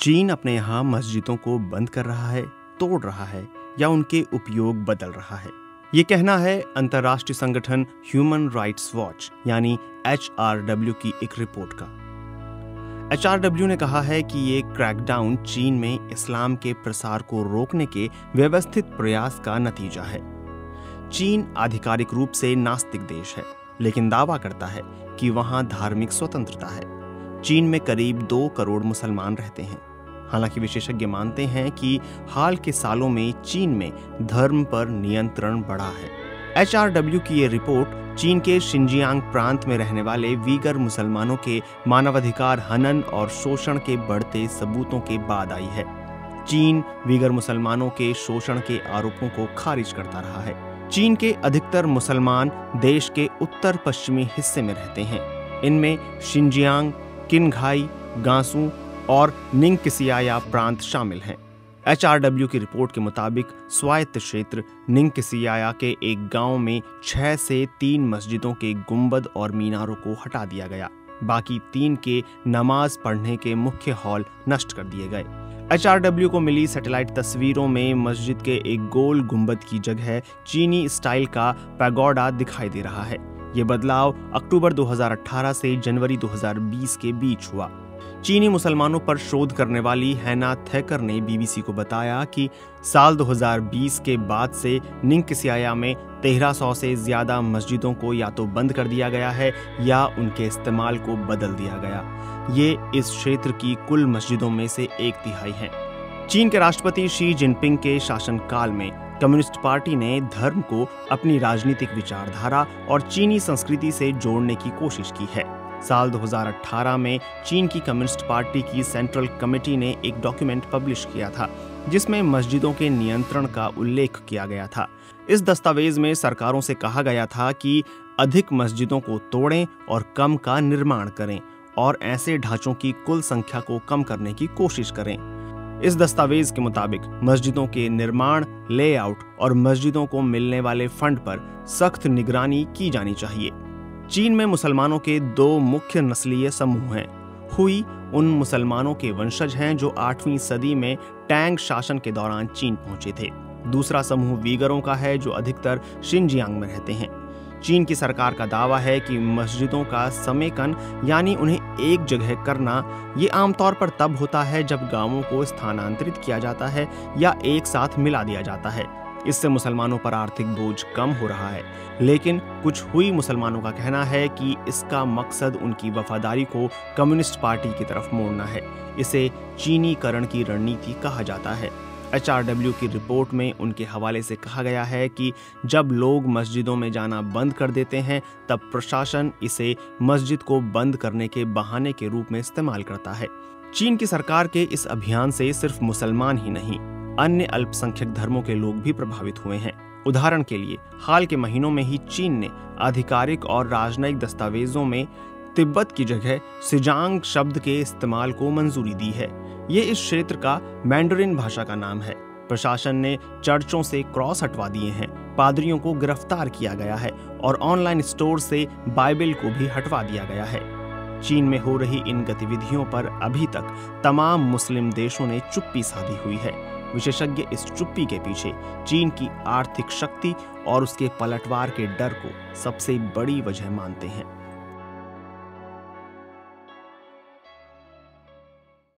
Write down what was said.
चीन अपने यहाँ मस्जिदों को बंद कर रहा है, तोड़ रहा है, या उनके उपयोग बदल रहा है। ये कहना है अंतर्राष्ट्रीय संगठन ह्यूमन राइट्स वॉच, यानी एचआरडब्ल्यू की एक रिपोर्ट का। एचआरडब्ल्यू ने कहा है कि ये क्रैकडाउन चीन में इस्लाम के प्रसार को रोकने के व्यवस्थित प्रयास का नतीजा है। चीन आधिकारिक रूप से नास्तिक देश है, लेकिन दावा करता है कि वहाँ धार्मिक स्वतंत्रता है। चीन में करीब दो करोड़ मुसलमान रहते हैं। हालाँकि विशेषज्ञ मानते हैं कि हाल के सालों में चीन में धर्म पर नियंत्रण बढ़ा है। एच की ये रिपोर्ट चीन के शिंजियांग प्रांत में रहने वाले वीगर मुसलमानों के मानवाधिकार, हनन और शोषण के बढ़ते सबूतों के बाद आई है। चीन वीगर मुसलमानों के शोषण के आरोपों को खारिज करता रहा है। चीन के अधिकतर मुसलमान देश के उत्तर पश्चिमी हिस्से में रहते हैं। इनमें शिंजियांग किनघाई गांसू और निंगकिसियाया प्रांत शामिल हैं। एच की रिपोर्ट के मुताबिक स्वायत्त क्षेत्र निंगकिसियाया के एक गाँव में छह से तीन मस्जिदों के गुंबद और मीनारों को हटा दिया गया। बाकी तीन के नमाज़ पढ़ने के मुख्य हॉल नष्ट कर दिए गए। एचआरडब्ल्यू को मिली सैटेलाइट तस्वीरों में मस्जिद के एक गोल गुंबद की जगह चीनी स्टाइल का पैगोडा दिखाई दे रहा है। ये बदलाव अक्टूबर 2018 से जनवरी 2020 के बीच हुआ। चीनी मुसलमानों पर शोध करने वाली हैना थेकर ने बीबीसी को बताया कि साल 2020 के बाद से निंकसियाया में 1300 से ज़्यादा मस्जिदों को या तो बंद कर दिया गया है या उनके इस्तेमाल को बदल दिया गया। ये इस क्षेत्र की कुल मस्जिदों में से एक तिहाई है। चीन के राष्ट्रपति शी जिनपिंग के शासनकाल में कम्युनिस्ट पार्टी ने धर्म को अपनी राजनीतिक विचारधारा और चीनी संस्कृति से जोड़ने की कोशिश की है। साल 2018 में चीन की कम्युनिस्ट पार्टी की सेंट्रल कमेटी ने एक डॉक्यूमेंट पब्लिश किया था, जिसमें मस्जिदों के नियंत्रण का उल्लेख किया गया था। इस दस्तावेज़ में सरकारों से कहा गया था कि अधिक मस्जिदों को तोड़ें और कम का निर्माण करें और ऐसे ढांचों की कुल संख्या को कम करने की कोशिश करें। इस दस्तावेज़ के मुताबिक मस्जिदों के निर्माण लेआउट और मस्जिदों को मिलने वाले फंड पर सख्त निगरानी की जानी चाहिए। चीन में मुसलमानों के दो मुख्य नस्लीय समूह हैं। हुई उन मुसलमानों के वंशज हैं जो आठवीं सदी में टैंग शासन के दौरान चीन पहुँचे थे। दूसरा समूह वीगरों का है जो अधिकतर शिनजियांग में रहते हैं। चीन की सरकार का दावा है कि मस्जिदों का समेकन, यानी उन्हें एक जगह करना, ये आमतौर पर तब होता है जब गाँवों को स्थानांतरित किया जाता है या एक साथ मिला दिया जाता है। इससे मुसलमानों पर आर्थिक बोझ कम हो रहा है। लेकिन कुछ हुई मुसलमानों का कहना है कि इसका मकसद उनकी वफादारी को कम्युनिस्ट पार्टी की तरफ़ मोड़ना है। इसे चीनीकरण की रणनीति कहा जाता है। एच की रिपोर्ट में उनके हवाले से कहा गया है कि जब लोग मस्जिदों में जाना बंद कर देते हैं, तब प्रशासन इसे मस्जिद को बंद करने के बहाने के रूप में इस्तेमाल करता है। चीन की सरकार के इस अभियान से सिर्फ़ मुसलमान ही नहीं, अन्य अल्पसंख्यक धर्मों के लोग भी प्रभावित हुए हैं। उदाहरण के लिए, हाल के महीनों में ही चीन ने आधिकारिक और राजनयिक दस्तावेजों में तिब्बत की जगह सिजांग शब्द के इस्तेमाल को मंजूरी दी है। ये इस क्षेत्र का मैंडरिन भाषा का नाम है। प्रशासन ने चर्चों से क्रॉस हटवा दिए हैं। पादरियों को गिरफ़्तार किया गया है और ऑनलाइन स्टोर से बाइबल को भी हटवा दिया गया है। चीन में हो रही इन गतिविधियों पर अभी तक तमाम मुस्लिम देशों ने चुप्पी साधी हुई है। विशेषज्ञ इस चुप्पी के पीछे चीन की आर्थिक शक्ति और उसके पलटवार के डर को सबसे बड़ी वजह मानते हैं।